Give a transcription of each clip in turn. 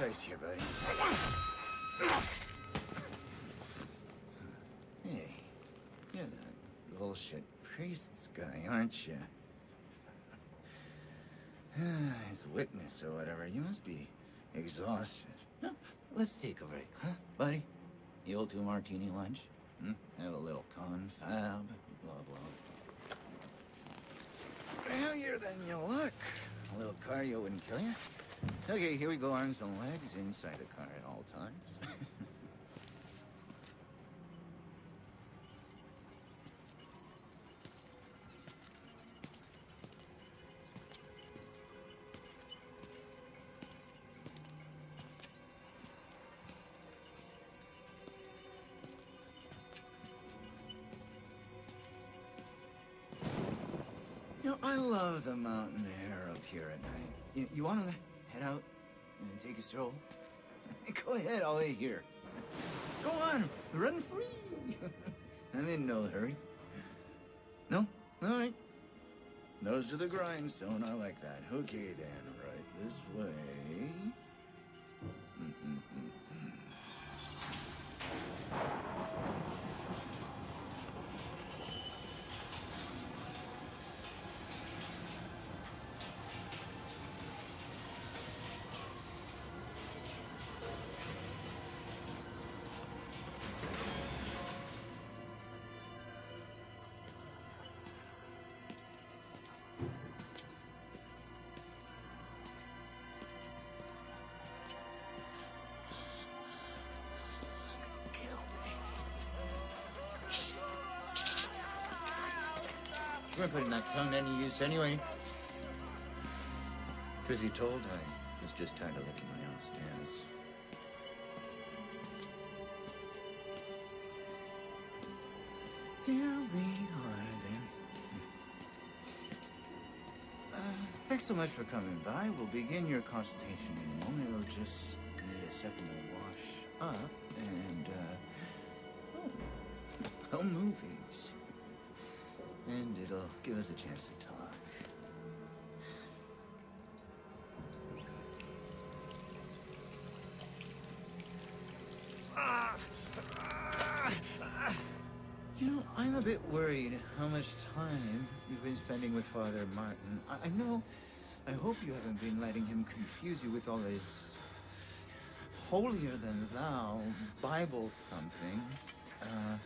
Choice here, buddy. Hey, you're that bullshit priest's guy, aren't you? His witness or whatever. You must be exhausted. Let's take a break, huh, buddy? The old two martini lunch? Hmm? Have a little confab, blah, blah. Heavier than you look. A little cardio wouldn't kill you. Okay, here we go, arms and legs inside the car at all times. You know, I love the mountain air up here at night. You, you want to head out and take a stroll? Go ahead, I'll wait here. Go on, run free. I'm in no hurry. No? All right. Nose to the grindstone, I like that. Okay then, right this way. Putting that tongue to any use anyway. Truth be told, I was just tired of licking my own stairs. Here we are then. Uh, thanks so much for coming by. We'll begin your consultation in a moment. It'll just need a second to wash up and, uh, oh, oh movies. And it'll give us a chance to talk. You know, I'm a bit worried how much time you've been spending with Father Martin. I, I know, I hope you haven't been letting him confuse you with all his holier than thou Bible thumping. Uh,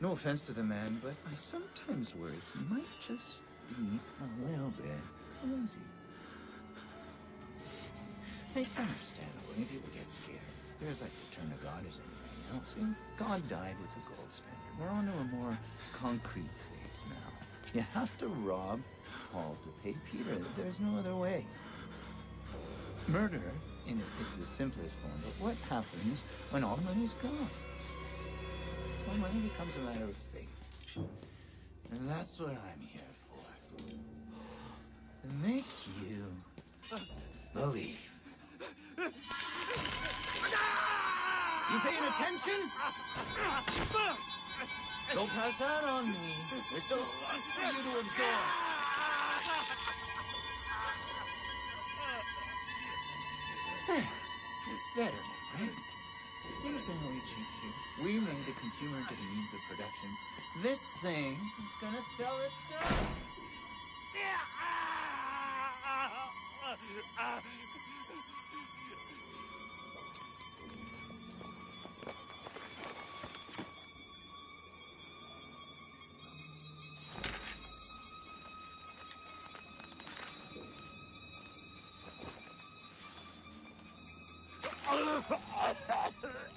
no offense to the man, but I sometimes worry he might just be a little bit clumsy. It's understandable when people get scared. They're as like to turn to God as anything else. And God died with the gold standard. We're on to a more concrete faith now. You have to rob Paul to pay Peter. There's no other way. Murder is the simplest form, but what happens when all the money's gone? Well, money becomes a matter of faith. And that's what I'm here for. To make you believe. You paying attention? Don't pass that on me. There's still a lot for you to absorb. Better, right? Here's We made the consumer into the means of production. This thing is gonna sell itself. Ugh!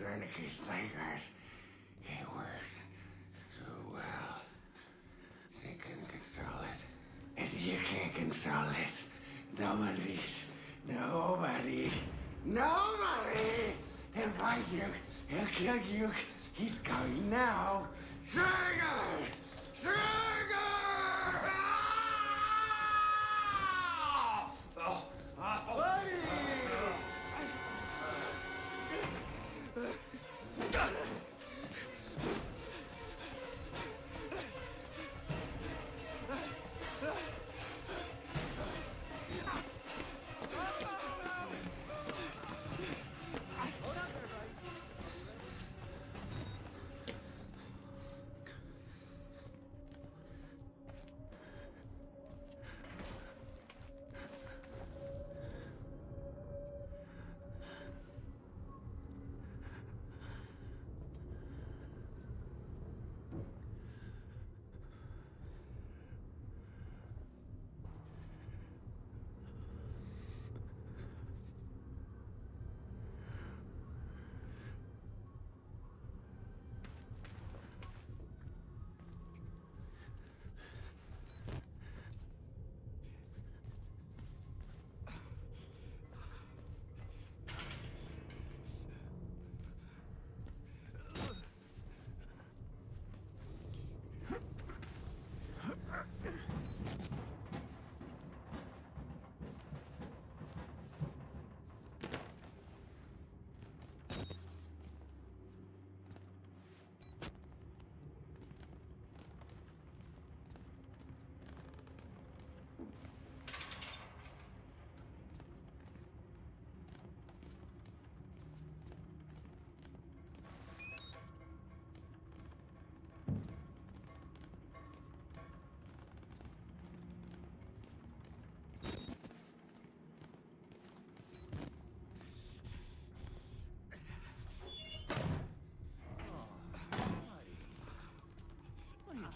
darkest nightmares. It worked so well. They couldn't control it. And you can't control it. Nobody's. Nobody. Nobody! He'll find you. He'll kill you. He's coming now. Trigger! Trigger! Ah! Oh, oh,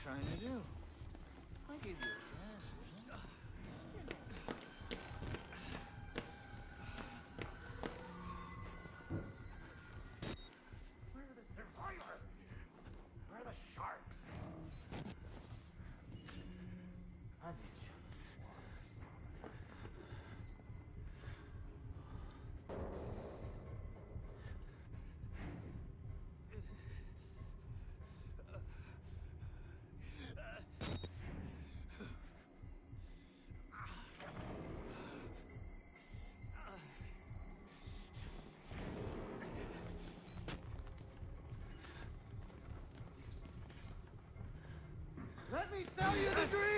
trying to do? I you Sell you the dream!